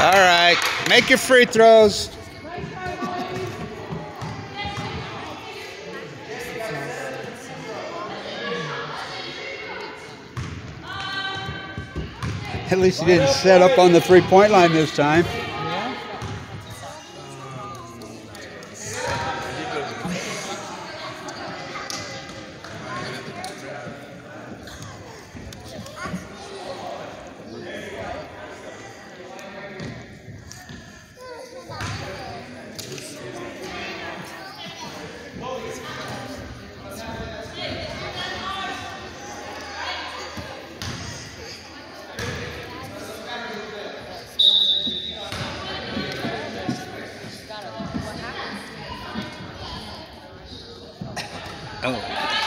All right, make your free throws. At least he didn't set up on the three-point line this time. Ellery.